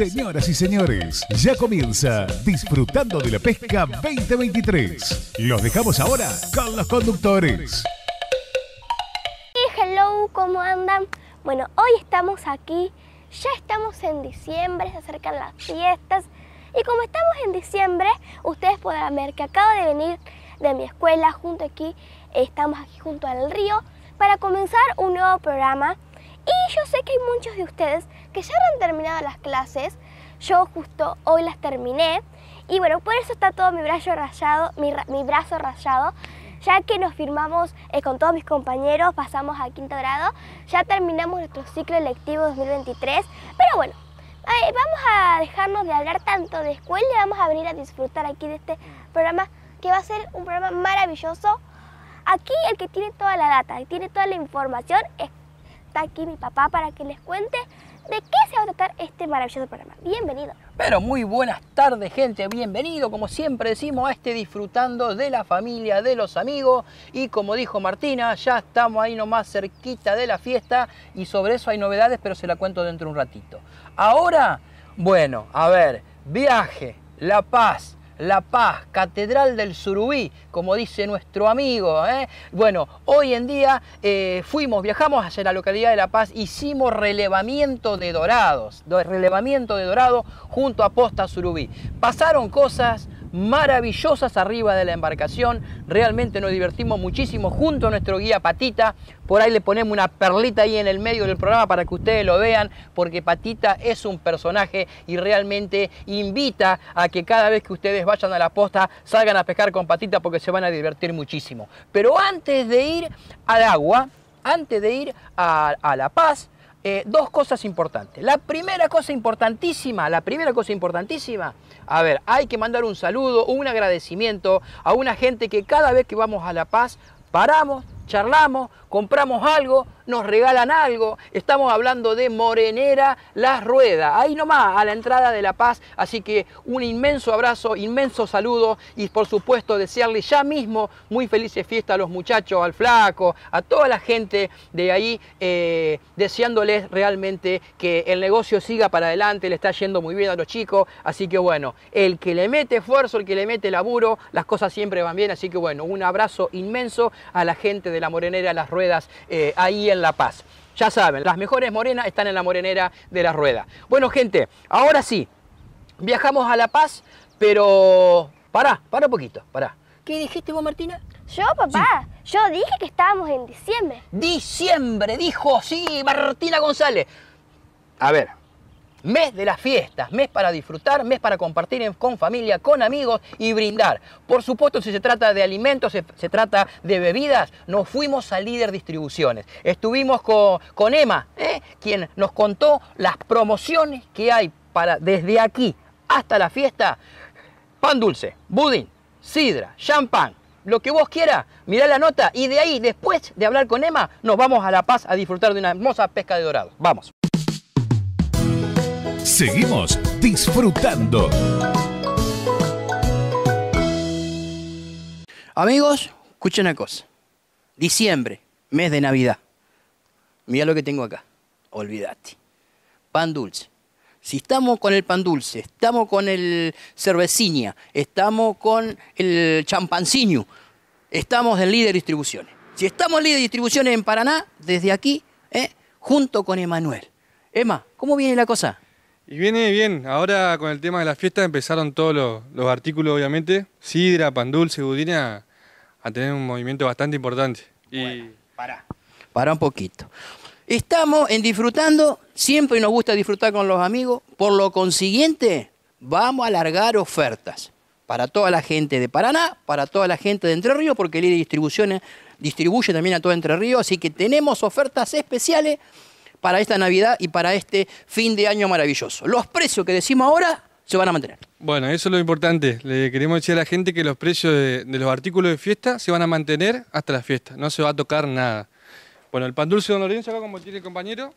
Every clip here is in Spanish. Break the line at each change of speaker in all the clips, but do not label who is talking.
Señoras y señores, ya comienza Disfrutando de la Pesca 2023. Los dejamos ahora con los conductores.
Y hello, ¿cómo andan? Bueno, hoy estamos aquí, ya estamos en diciembre, se acercan las fiestas. Y como estamos en diciembre, ustedes podrán ver que acabo de venir de mi escuela, junto aquí, estamos aquí junto al río, para comenzar un nuevo programa. Y yo sé que hay muchos de ustedes que ya han terminado las clases, yo justo hoy las terminé, y bueno, por eso está todo mi brazo rayado, mi, mi brazo rayado, ya que nos firmamos eh, con todos mis compañeros, pasamos a quinto grado, ya terminamos nuestro ciclo electivo 2023, pero bueno, vamos a dejarnos de hablar tanto de escuela y vamos a venir a disfrutar aquí de este programa que va a ser un programa maravilloso. Aquí el que tiene toda la data y tiene toda la información está aquí mi papá para que les cuente de qué se va a tratar este maravilloso programa. Bienvenido.
Pero muy buenas tardes, gente. Bienvenido, como siempre decimos, a este disfrutando de la familia, de los amigos. Y como dijo Martina, ya estamos ahí nomás cerquita de la fiesta. Y sobre eso hay novedades, pero se la cuento dentro de un ratito. Ahora, bueno, a ver, viaje, La Paz, la Paz, Catedral del Surubí, como dice nuestro amigo. ¿eh? Bueno, hoy en día eh, fuimos, viajamos hacia la localidad de La Paz, hicimos relevamiento de dorados, relevamiento de dorado junto a Posta Surubí. Pasaron cosas maravillosas arriba de la embarcación. Realmente nos divertimos muchísimo junto a nuestro guía Patita. Por ahí le ponemos una perlita ahí en el medio del programa para que ustedes lo vean, porque Patita es un personaje y realmente invita a que cada vez que ustedes vayan a la posta salgan a pescar con Patita porque se van a divertir muchísimo. Pero antes de ir al agua, antes de ir a, a La Paz, eh, dos cosas importantes. La primera cosa importantísima, la primera cosa importantísima, a ver, hay que mandar un saludo, un agradecimiento a una gente que cada vez que vamos a La Paz paramos, charlamos, compramos algo, nos regalan algo. Estamos hablando de Morenera Las Ruedas, ahí nomás, a la entrada de La Paz. Así que un inmenso abrazo, inmenso saludo y por supuesto desearle ya mismo muy felices fiestas a los muchachos, al flaco, a toda la gente de ahí, eh, deseándoles realmente que el negocio siga para adelante, le está yendo muy bien a los chicos. Así que bueno, el que le mete esfuerzo, el que le mete laburo, las cosas siempre van bien. Así que bueno, un abrazo inmenso a la gente de la Morenera Las Ruedas eh, ahí en la Paz. Ya saben, las mejores morenas están en la morenera de la rueda. Bueno, gente, ahora sí, viajamos a La Paz, pero... Pará, pará un poquito, pará. ¿Qué dijiste vos, Martina?
Yo, papá, yo dije que estábamos en diciembre.
Diciembre, dijo, sí, Martina González. A ver, Mes de las fiestas, mes para disfrutar, mes para compartir con familia, con amigos y brindar. Por supuesto, si se trata de alimentos, se, trata de bebidas, nos fuimos a Líder Distribuciones. Estuvimos con, Emma, ¿eh? quien nos contó las promociones que hay para desde aquí hasta la fiesta. Pan dulce, budín, sidra, champán, lo que vos quieras, mirá la nota y de ahí, después de hablar con Emma, nos vamos a La Paz a disfrutar de una hermosa pesca de dorado. Vamos.
Seguimos disfrutando.
Amigos, escuchen una cosa. Diciembre, mes de Navidad. Mira lo que tengo acá. Olvídate. Pan dulce. Si estamos con el pan dulce, estamos con el cervecinia, estamos con el champanciño, estamos en líder distribuciones. Si estamos en líder distribuciones en Paraná, desde aquí, ¿eh? junto con Emanuel. Emma, ¿cómo viene la cosa?
Y viene bien, ahora con el tema de la fiesta empezaron todos los, artículos, obviamente, sidra, pan dulce, budina, a tener un movimiento bastante importante.
Y... para, para un poquito. Estamos en disfrutando, siempre nos gusta disfrutar con los amigos, por lo consiguiente, vamos a alargar ofertas para toda la gente de Paraná, para toda la gente de Entre Ríos, porque Líder Distribuciones distribuye también a todo Entre Ríos, así que tenemos ofertas especiales para esta Navidad y para este fin de año maravilloso. Los precios que decimos ahora se van a mantener.
Bueno, eso es lo importante. Le queremos decir a la gente que los precios de, los artículos de fiesta se van a mantener hasta la fiesta. No se va a tocar nada. Bueno, el pan dulce Don Lorenzo, acá como tiene el compañero,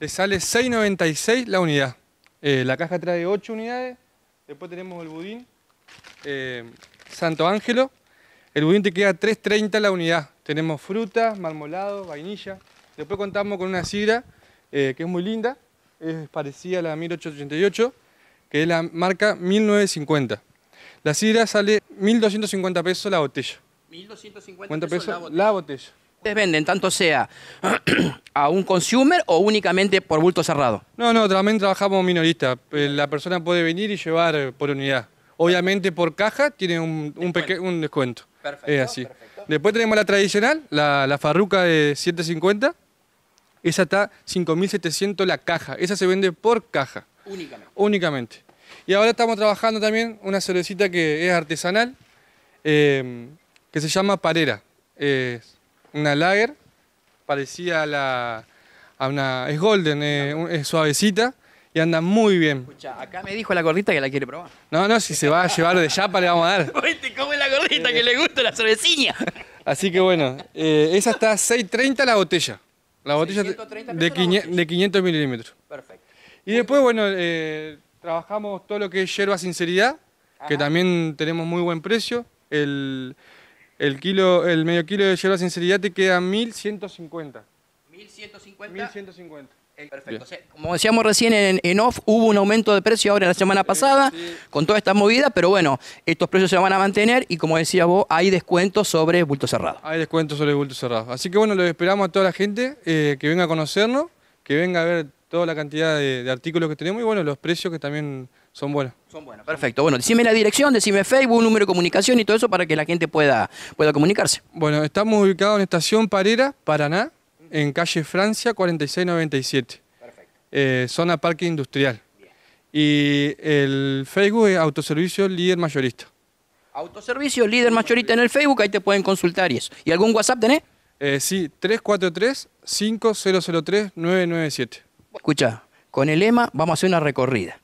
le sale 6.96 la unidad. Eh, la caja trae 8 unidades. Después tenemos el budín eh, Santo Ángelo. El budín te queda 3.30 la unidad. Tenemos fruta, marmolado, vainilla. Después contamos con una sidra eh, que es muy linda, es parecida a la 1888, que es la marca 1950. La sidra sale 1.250 pesos la botella.
1.250
50
pesos la
la
botella.
botella.
¿Ustedes venden tanto sea a un consumer o únicamente por bulto cerrado?
No, no, también trabajamos minorista. Eh, La persona puede venir y llevar por unidad. Obviamente por caja tiene un, un, descuento.
Perfecto,
Es así.
perfecto.
Después tenemos la tradicional, la, la farruca de 750. Esa está 5.700 la caja. Esa se vende por caja,
Únicamente.
únicamente. Y ahora estamos trabajando también una cervecita que es artesanal, eh, que se llama Parera. Es una lager, parecida a la... A una, es golden, eh, es suavecita y anda muy bien.
Escucha, acá me dijo la gordita que la quiere probar.
No, no, si se va a llevar de chapa le vamos a dar.
¿Viste cómo es la gordita que le gusta la cervecilla?
Así que bueno, eh, esa está a 6.30 la botella. La botella
630
de,
pesos la
quiñe-
botella.
de 500 milímetros.
Perfecto.
Y después, bueno, eh, trabajamos todo lo que es yerba sinceridad, que también tenemos muy buen precio. El, el, kilo, el medio kilo de yerba sinceridad te queda 1.150.
1150.
1.150.
Perfecto. O sea, como decíamos recién en, en off, hubo un aumento de precio ahora la semana pasada con toda esta movida, pero bueno, estos precios se van a mantener y como decía vos, hay descuentos sobre bulto cerrado.
Hay descuentos sobre bulto cerrado. Así que bueno, los esperamos a toda la gente eh, que venga a conocernos, que venga a ver toda la cantidad de, de artículos que tenemos y bueno, los precios que también son buenos.
Son buenos. Perfecto. Bueno, decime la dirección, decime Facebook, número de comunicación y todo eso para que la gente pueda, pueda comunicarse.
Bueno, estamos ubicados en Estación Parera, Paraná, en calle Francia 4697. Eh, zona Parque Industrial. Y el Facebook es Autoservicio Líder Mayorista.
Autoservicio, líder mayorita en el Facebook, ahí te pueden consultar y eso. ¿Y algún WhatsApp tenés?
Eh, sí, 343-5003-997.
Escucha, con el lema vamos a hacer una recorrida.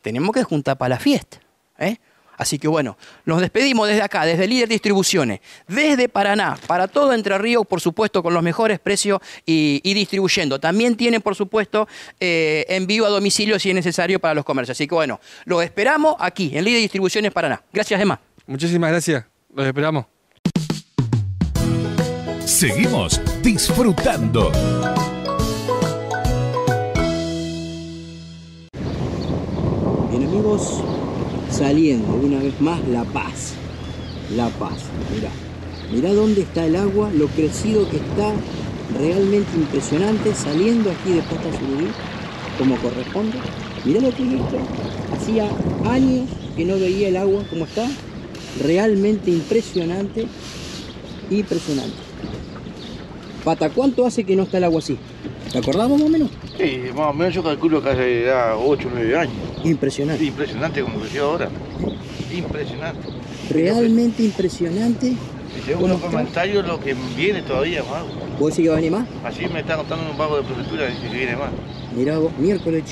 Tenemos que juntar para la fiesta. ¿eh? Así que bueno, nos despedimos desde acá, desde Líder Distribuciones, desde Paraná, para todo Entre Ríos, por supuesto, con los mejores precios y, y distribuyendo. También tienen, por supuesto, eh, envío a domicilio si es necesario para los comercios. Así que bueno, los esperamos aquí, en Líder Distribuciones Paraná. Gracias, Emma.
Muchísimas gracias. Los esperamos.
Seguimos disfrutando.
Bien amigos, saliendo una vez más La Paz. La Paz, mirá. Mirá dónde está el agua, lo crecido que está, realmente impresionante, saliendo aquí de Posta Surubí, como corresponde. Mirá lo que es esto. Hacía años que no veía el agua como está. Realmente impresionante. Impresionante. Pata, ¿cuánto hace que no está el agua así? ¿Te acordamos más o menos?
Sí, más o menos yo calculo que hace ya 8 o 9 años.
Impresionante.
Impresionante como creció ahora. Impresionante.
Realmente impresionante.
Y según
¿Cómo
los comentarios, lo que viene todavía más.
¿Puedo decir que va a venir más?
Así me está contando un pago de prefectura, dice que viene más.
Mirá vos, miércoles.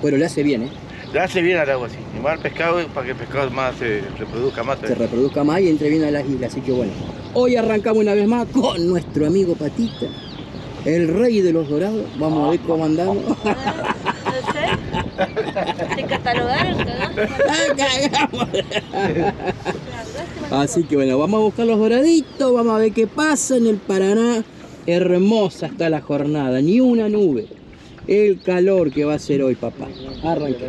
Bueno, le hace bien, ¿eh?
Le hace bien al agua así. Y más al pescado es para que el pescado más se reproduzca más.
Se reproduzca más y entre bien a las islas. Así que bueno, hoy arrancamos una vez más con nuestro amigo Patita, el rey de los dorados. Vamos a ver cómo andamos. Así que bueno, vamos a buscar los doraditos, vamos a ver qué pasa en el Paraná. Hermosa está la jornada, ni una nube. El calor que va a ser hoy, papá. Arranca.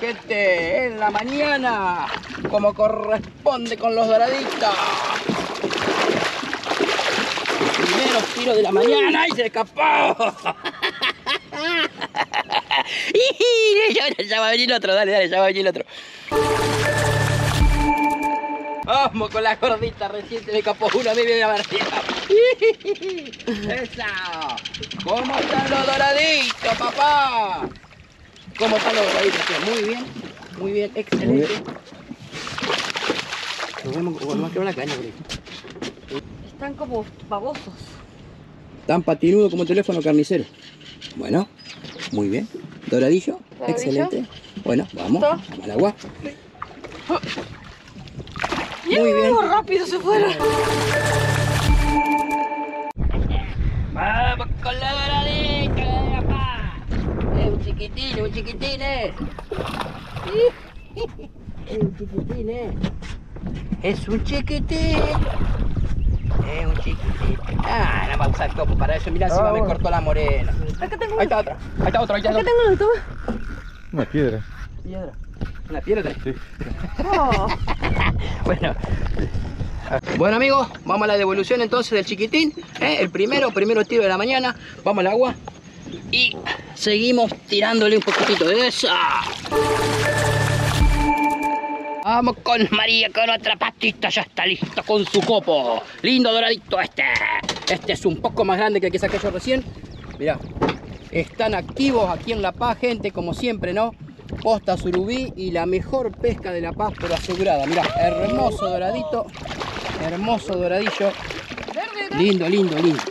Gente, en la mañana, como corresponde con los doraditos. Primeros tiros de la mañana y se escapó. ya, va a venir el otro, dale, dale, ya va a venir el otro. Vamos con la gordita, recién se me escapó una media Martina. ¡Esa! ¿Cómo están los doraditos, papá? ¿Cómo están los doraditos? Muy bien, muy bien, excelente. Nos vemos, nos vemos la caña, por ahí.
Están como babosos.
Tan patinudo como teléfono carnicero. Bueno, muy bien. Doradillo,
Doradillo.
excelente. Bueno, vamos, vamos al agua. Muy bien.
rápido se fueron.
Vamos con la doradita, papá. Es un chiquitín, un chiquitines! Es un chiquitín, ¿eh? Es un chiquitín. Es un chiquitín. Ah, no va a usar topo para eso. Mirá, encima me cortó la morena. Ahí está otra. Ahí está otra. Ahí está otra.
Una piedra.
Piedra. ¿Una piedra? Sí. bueno. Bueno amigos, vamos a la devolución entonces del chiquitín. ¿eh? El primero, primero tiro de la mañana. Vamos al agua. Y seguimos tirándole un poquitito de esa. Vamos con María con otra patita, ya está listo con su copo. Lindo doradito este. Este es un poco más grande que el que saqué yo recién. Mirá, están activos aquí en La Paz, gente, como siempre, ¿no? Posta surubí y la mejor pesca de La Paz, pero asegurada. Mirá, hermoso doradito, hermoso doradillo. Lindo, lindo, lindo.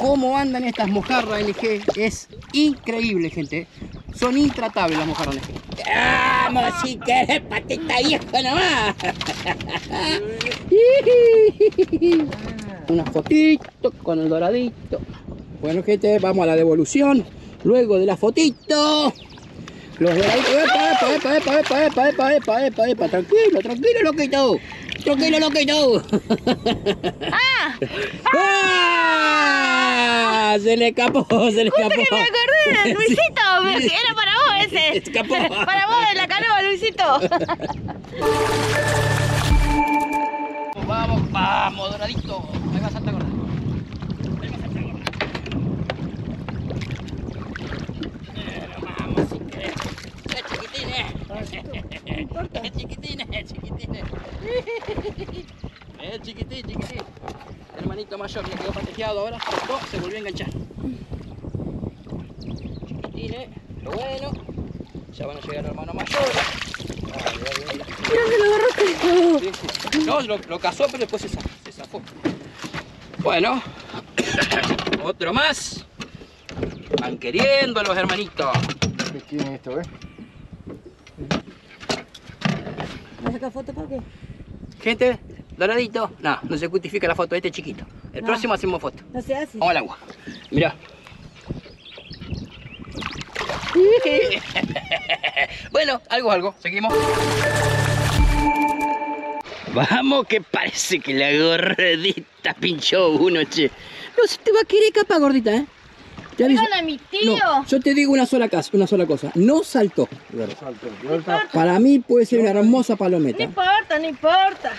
Cómo andan estas mojarras LG es increíble, gente. Son intratables las mojarras LG. Vamos, si querés patita vieja nomás. Una fotito con el doradito. Bueno, gente, vamos a la devolución. Luego de la fotito. Los doraditos. Epa, epa, epa, epa, epa, epa, epa, epa, epa, epa. Tranquilo, tranquilo, loquito. Tranquilo, loquito. ¡Ah! ¡Ah! Se le escapó, se le escapó.
que me acordé de Luisito,
Sí.
era para vos ese.
Escapó.
Para vos de la canoa, Luisito.
Vamos, vamos, doradito. Ahí va Santa Gorda. Ahí va Santa Gorda. Vamos, si querés. Chiquitines. Eh, chiquitines, eh, chiquitines. Eh, chiquitín, chiquitín. Hermanito mayor que quedó patejeado ahora. Se volvió a enganchar. Chiquitines, lo bueno. Ya van a llegar hermanos mayores. Sí, sí. No, lo, lo cazó, pero después se, se zafó. Bueno, otro más. Van queriendo los hermanitos.
¿Qué tiene esto, eh?
¿Me saca foto para qué?
Gente, doradito. No, no se justifica la foto, este es chiquito. El
No.
próximo hacemos foto.
No se hace.
Vamos al agua. Mirá. bueno, algo, algo. Seguimos. Vamos, que parece que la gordita pinchó uno, che. No se te va a querer capa, gordita, ¿eh? Te aviso.
Mi tío.
No, yo te digo una sola, cosa, una sola cosa. No saltó. Para mí puede ser una hermosa
No
palometa.
importa, no importa.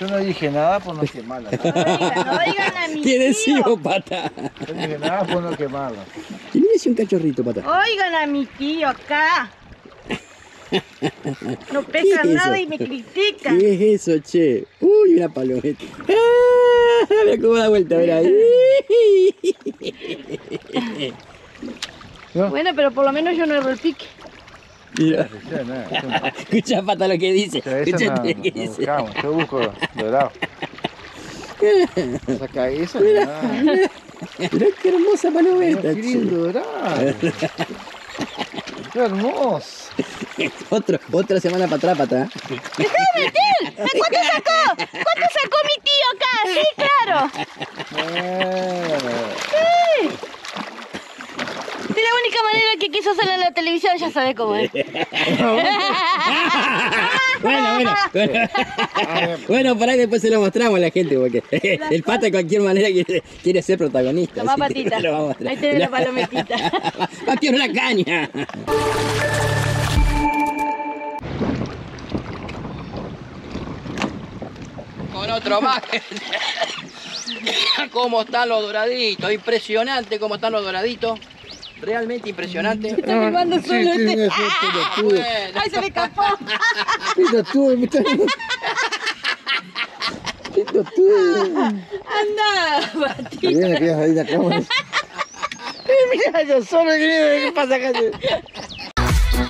Yo no dije nada por no quemarla.
No digan, no digan a mi
Tiene
tío.
ciego, pata.
Yo no dije nada por no quemarla.
Y mira si un cachorrito, pata.
Oigan a mi tío acá. No
¿Qué
pesa
es
nada
eso?
y me critican.
¿Qué es eso, che? Uy, una palometa. Ah, mira cómo da vuelta, mira.
Bueno, pero por lo menos yo no erro el pique.
Nada.
escucha, pata, lo que dice. Escucha
no,
lo que dice.
buscamos. Yo busco dorado. Saca eso, nada.
Mirá qué hermosa palometa,
Qué lindo dorado. Qué hermoso.
Otro, otra semana para atrás, pata.
¿Cuánto sacó? ¿Cuánto sacó mi tío acá? Sí, claro.
Bueno.
Única manera que quiso salir en la televisión, ya sabe cómo es.
Bueno, bueno, bueno. Bueno, para que después se lo mostramos a la gente, porque el pata de cualquier manera quiere, quiere ser protagonista.
Tomá, patita.
lo vamos a mostrar.
Ahí tenés la palometita.
Batió la caña. Con otro más. cómo están los doraditos. Impresionante cómo están los doraditos. Realmente impresionante.
Está filmando solo
sí,
este.
eso es pelotudo.
Bueno.
¡Ay, se le escapó!
Pelotudo, me está- Pelotudo.
¡Anda, Pati!
Que viene, que ahí la cámara. Mira, yo solo quería qué pasa acá.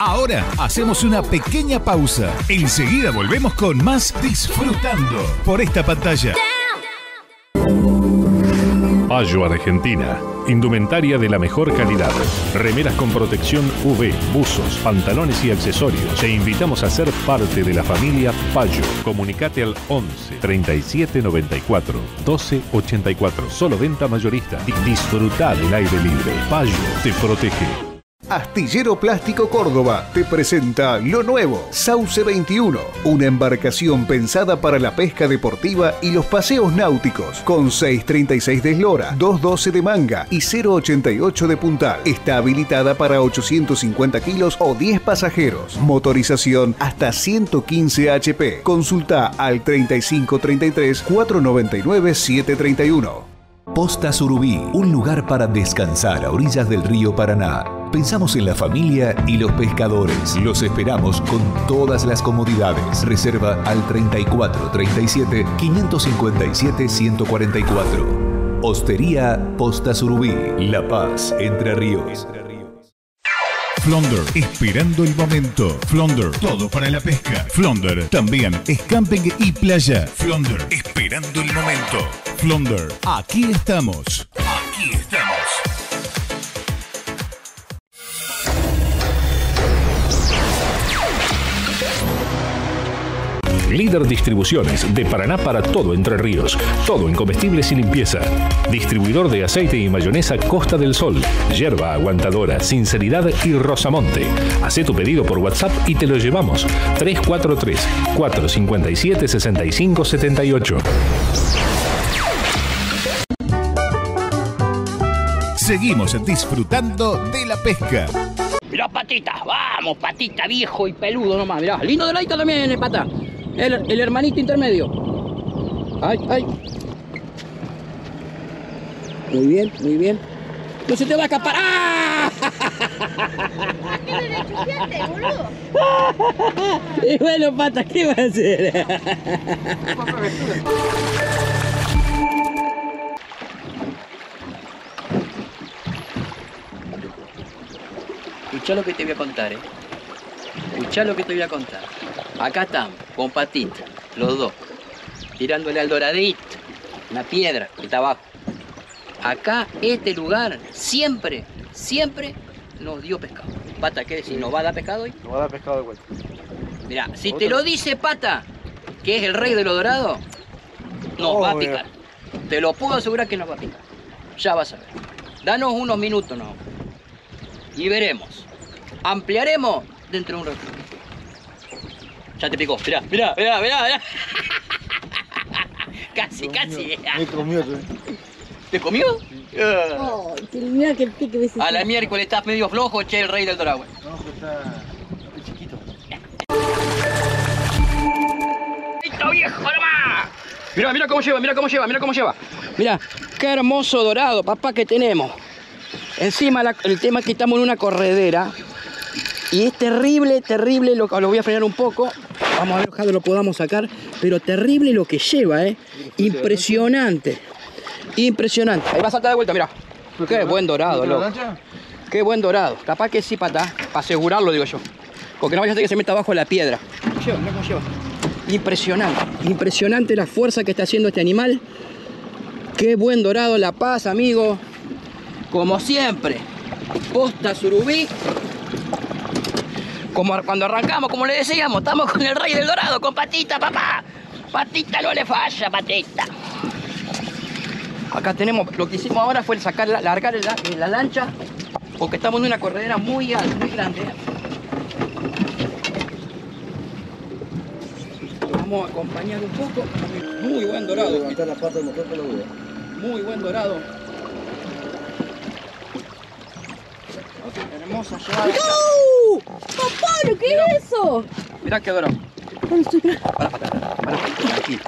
Ahora hacemos una pequeña pausa. Enseguida volvemos con más Disfrutando por esta pantalla.
Payo Argentina. Indumentaria de la mejor calidad. Remeras con protección UV, buzos, pantalones y accesorios. Te invitamos a ser parte de la familia Payo. Comunicate al 11 37 94 12 84. Solo venta mayorista. Disfruta del aire libre. Payo te protege.
Astillero Plástico Córdoba te presenta lo nuevo, Sauce 21, una embarcación pensada para la pesca deportiva y los paseos náuticos, con 636 de eslora, 212 de manga y 088 de puntal. Está habilitada para 850 kilos o 10 pasajeros. Motorización hasta 115 HP. Consulta al 3533 499 731.
Posta Surubí, un lugar para descansar a orillas del río Paraná. Pensamos en la familia y los pescadores. Los esperamos con todas las comodidades. Reserva al 34 37 557 144. Hostería Posta Surubí, La Paz, Entre Ríos.
Flonder, esperando el momento. Flonder, todo para la pesca. Flonder, también es camping y playa. Flonder, esperando el momento. Estamos. Aquí estamos.
Líder Distribuciones de Paraná para todo Entre Ríos. Todo en comestibles y limpieza. Distribuidor de aceite y mayonesa Costa del Sol. Yerba aguantadora, sinceridad y Rosamonte. Hacé tu pedido por WhatsApp y te lo llevamos. 343 457 6578.
Seguimos disfrutando de la pesca.
Mirá, patita, vamos, patita, viejo y peludo nomás, mirá. Lindo de ladito también, eh, pata. El, el hermanito intermedio. Ay, ay. Muy bien, muy bien. No se te va a escapar. ¡Ah! Y bueno, pata, ¿qué va a hacer? Escuchá lo que te voy a contar, ¿eh? Escuchá lo que te voy a contar. Acá estamos, con patita, los dos, tirándole al doradito, una piedra que está abajo. Acá, este lugar, siempre, siempre nos dio pescado. Pata, ¿qué decir? ¿Nos va a dar pescado hoy?
Nos va a dar pescado de vuelta.
Mira, si te lo dice Pata, que es el rey de los dorados, nos
Oh,
va a
mira.
picar. Te lo puedo asegurar que nos va a picar. Ya vas a ver. Danos unos minutos, no. Y veremos. Ampliaremos dentro de un rato. Ya te picó. Mirá, mirá, mirá, mirá, mirá. Casi, casi.
Me comió.
¿Te comió?
Ay, que mira que el pique ves.
A la miércoles estás medio flojo, che, el rey del dorado.
No, que está, está chiquito.
¡Listo, viejo, nomás! Mira, mira cómo lleva, mira cómo lleva, mira cómo lleva. Mira, qué hermoso dorado, papá, que tenemos. Encima la- el tema es que estamos en una corredera. Y es terrible, terrible, lo, lo voy a frenar un poco. Vamos a ver, ojalá lo podamos sacar. Pero terrible lo que lleva, ¿eh? Impresionante. Impresionante. Ahí va a saltar de vuelta, mira. Qué buen dorado,
¿Viste la
loco. Qué buen dorado. Capaz que sí, pata. Para asegurarlo, digo yo. Porque no vaya a ser que se meta abajo de la piedra. Lleva, mira cómo lleva. Impresionante. Impresionante la fuerza que está haciendo este animal. Qué buen dorado La Paz, amigo. Como siempre. Posta Surubí. Como cuando arrancamos, como le decíamos, estamos con el rey del dorado, con patita, papá. Patita no le falla, patita. Acá tenemos, lo que hicimos ahora fue sacar, la- largar la, la lancha, porque estamos en una corredera muy alta, muy grande. Vamos a acompañar un poco. Muy buen dorado.
Levantar la pata del motor veo.
Muy buen dorado. Hermosa llevada.
¡No! ¡Papá, lo que es eso!
Mirá qué dorado.
¿Dónde estoy?
Para, pata, para, pata, tranquilo.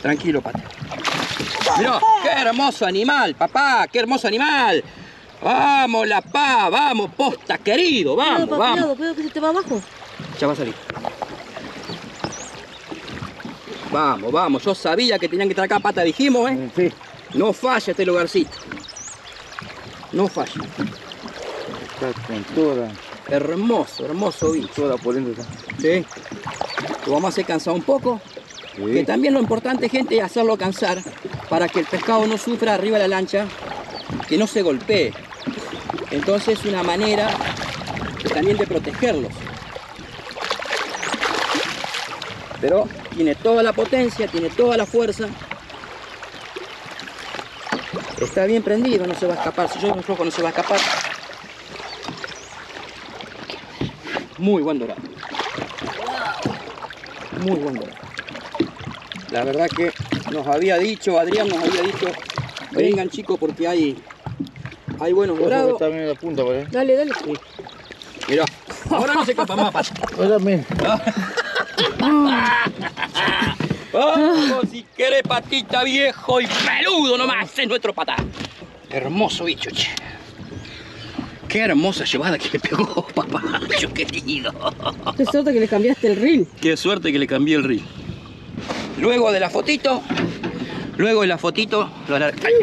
Tranquilo, pata. Mirá, qué hermoso animal, papá, qué hermoso animal. Vamos, la paz, vamos, posta, querido, vamos,
Cuidado, papá,
vamos.
cuidado, cuidado que se te va abajo.
Ya va a salir. Vamos, vamos, yo sabía que tenían que estar acá, pata, dijimos, ¿eh?
Sí.
No falla este lugarcito. No falla.
Está con toda,
Hermoso, hermoso bicho.
toda polenta. está.
Sí. Lo vamos a hacer cansar un poco. Que
Sí.
también lo importante, gente, es hacerlo cansar para que el pescado no sufra arriba de la lancha, que no se golpee. Entonces es una manera también de protegerlos. Pero tiene toda la potencia, tiene toda la fuerza. Está bien prendido, no se va a escapar. Si yo me flojo, no se va a escapar. Muy buen dorado. Muy buen dorado. La verdad que nos había dicho, Adrián nos había dicho, vengan chicos porque hay, hay buenos dorados.
Está bien la punta, ¿vale?
Dale, dale. Mirá, ahora no se escapa más, pata. Vamos, si querés patita viejo y peludo nomás, es nuestro patá. Hermoso bicho, che. Qué hermosa llevada que le pegó, papá, yo querido.
Qué suerte que le cambiaste el reel.
Qué suerte que le cambié el reel. Luego de la fotito, luego de la fotito, lo alar- Ay.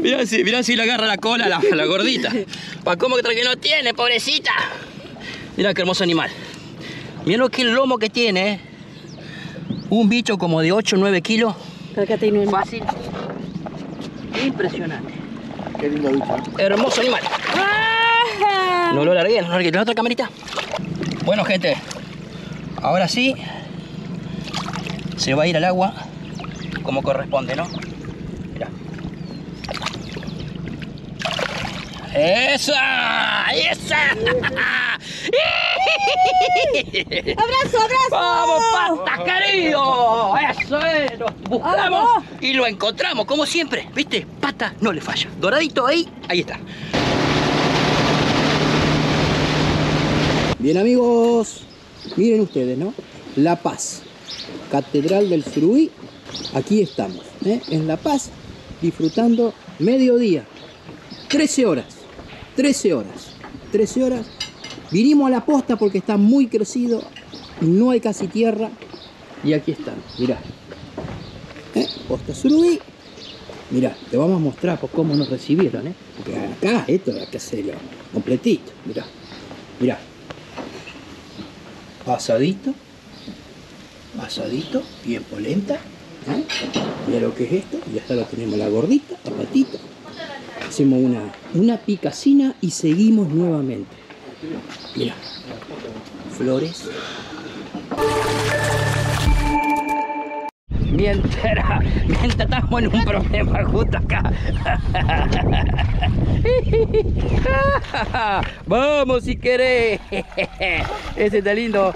Mirá si, mirá si le agarra la cola a la, a la gordita. Pa' cómo que no tiene, pobrecita. Mirá qué hermoso animal. Mirá lo que el lomo que tiene. eh. Un bicho como de 8 o 9 kilos. Fácil. Impresionante.
Qué lindo bicho.
Hermoso animal. No lo largué, no lo largué. ¿La otra camarita? Bueno, gente. Ahora sí. Se va a ir al agua como corresponde, ¿no? Mira. ¡Esa! ¡Esa!
¡Abrazo, abrazo!
¡Vamos, patas, querido! Eso es, buscamos
Vamos.
y lo encontramos, como siempre. ¿Viste? Pata no le falla. Doradito ahí, ahí está. Bien, amigos, miren ustedes, ¿no? La Paz, Catedral del Surubí. Aquí estamos, ¿eh? en La Paz, disfrutando mediodía. 13 horas, 13 horas, 13 horas. Vinimos a la posta porque está muy crecido, no hay casi tierra. Y aquí están, mirá. Posta Surubí. Mirá, te vamos a mostrar por cómo nos recibieron, ¿eh? Porque acá esto hay que hacerlo completito, mirá. Mirá. Pasadito. Pasadito, bien polenta. ¿eh? Mira lo que es esto. Y acá lo tenemos la gordita, la patita. Hacemos una, una picacina y seguimos nuevamente. Mira. Flores. Mientras, mientras estamos en un problema justo acá. Vamos si querés. Ese está lindo.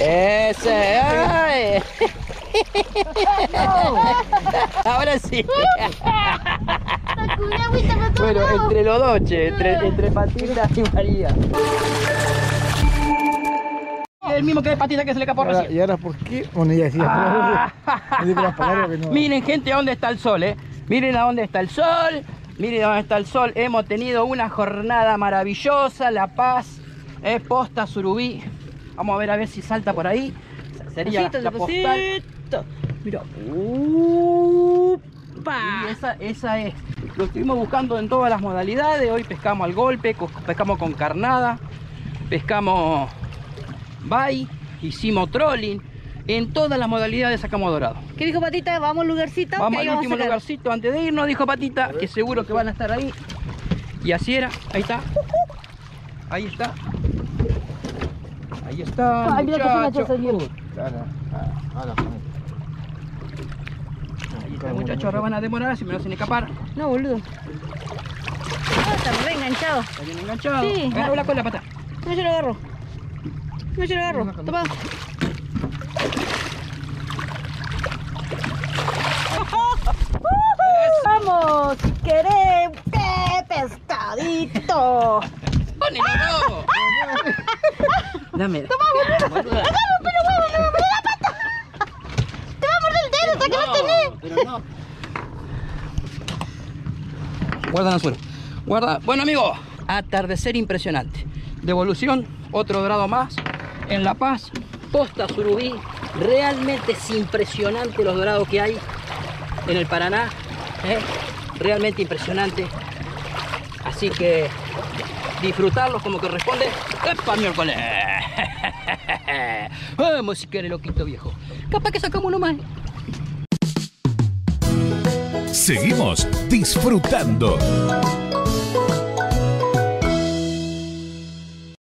Ese. ay. Ahora sí. Bueno, entre los dos, che, entre, entre Patita y María. El mismo que Patita que se le escapó recién.
¿Y ahora por qué? Bueno, ya decía,
Ah.
que no.
Miren gente a dónde está el sol, eh. Miren a dónde está el sol. Miren a dónde está el sol. Hemos tenido una jornada maravillosa. La Paz, eh, posta Surubí. Vamos a ver a ver si salta por ahí. Sería la, la postal. Mira. Y esa, esa es. Lo estuvimos buscando en todas las modalidades. Hoy pescamos al golpe, pescamos con carnada, pescamos bye, hicimos trolling. En todas las modalidades sacamos dorado.
¿Qué dijo Patita? Vamos al lugarcito.
Vamos al último
a
lugarcito antes de irnos, dijo Patita, que seguro que van a estar ahí. Y así era, ahí está. Ahí está. Ahí está.
Ay, mira que.
Ahí está, muchachos, ahora van a demorar, si me lo hacen escapar.
No, boludo. Ah, está re enganchado.
Está bien enganchado.
Sí.
Agarra la cola, pata.
No, yo lo agarro. No, yo lo agarro. Toma. Vamos, querés qué pescadito.
¡Ponelo! Dame.
Toma, boludo. Agarra, pero huevo, no me da la pata. Te va a morder el dedo hasta que no tenés.
Pero no. Guarda en el suelo. Guarda. Bueno, amigo, atardecer impresionante. Devolución, otro dorado más. En La Paz, Posta Surubí. Realmente es impresionante los dorados que hay en el Paraná. ¿eh? Realmente impresionante. Así que disfrutarlos como corresponde. ¡Epa, miércoles! Vamos si quiere, loquito viejo. Capaz que sacamos uno más.
Seguimos disfrutando.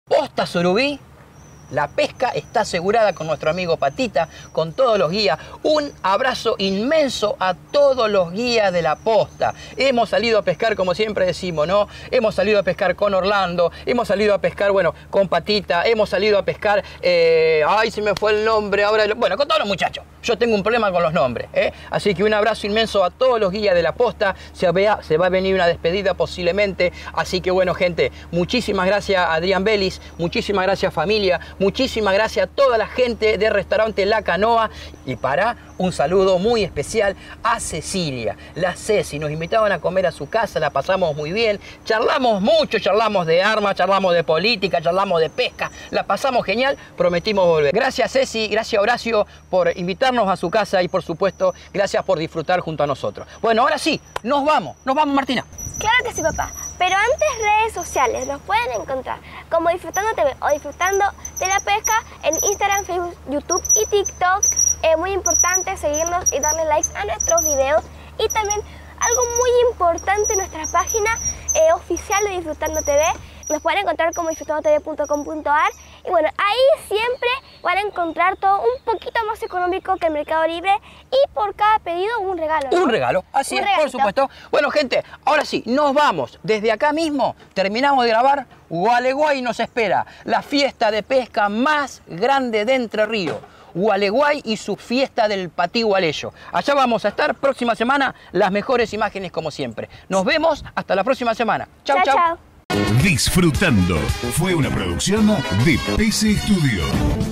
Posta Surubí, La pesca está asegurada con nuestro amigo Patita, con todos los guías. Un abrazo inmenso a todos los guías de la posta. Hemos salido a pescar, como siempre decimos, ¿no? Hemos salido a pescar con Orlando, hemos salido a pescar, bueno, con Patita, hemos salido a pescar, eh, ay, se me fue el nombre ahora, bueno, con todos los muchachos. Yo tengo un problema con los nombres, ¿eh? Así que un abrazo inmenso a todos los guías de la posta. Se, vea, se va a venir una despedida posiblemente. Así que bueno, gente, muchísimas gracias Adrián Belis, muchísimas gracias familia, muchísimas gracias a toda la gente de restaurante La Canoa. Y para un saludo muy especial a Cecilia, la Ceci. Nos invitaban a comer a su casa, la pasamos muy bien, charlamos mucho, charlamos de armas, charlamos de política, charlamos de pesca, la pasamos genial, prometimos volver. Gracias Ceci, gracias Horacio por invitarnos a su casa y por supuesto, gracias por disfrutar junto a nosotros. Bueno, ahora sí, nos vamos, nos vamos Martina.
Claro que sí, papá. Pero antes redes sociales, nos pueden encontrar como Disfrutando TV o Disfrutando de la Pesca en Instagram, Facebook, YouTube y TikTok. Es muy importante seguirnos y darle likes a nuestros videos. Y también algo muy importante, nuestra página eh, oficial de Disfrutando TV. Nos pueden encontrar como disfrutandotv.com.ar y bueno, ahí siempre van a encontrar todo un poquito más económico que el Mercado Libre y por cada pedido un regalo.
Un regalo, así es, por supuesto. Bueno, gente, ahora sí, nos vamos. Desde acá mismo terminamos de grabar. Gualeguay nos espera, la fiesta de pesca más grande de Entre Ríos. Gualeguay y su fiesta del Patí Gualeyo. Allá vamos a estar próxima semana, las mejores imágenes como siempre. Nos vemos hasta la próxima semana. Chau, chau.
Disfrutando fue una producción de PC Studio.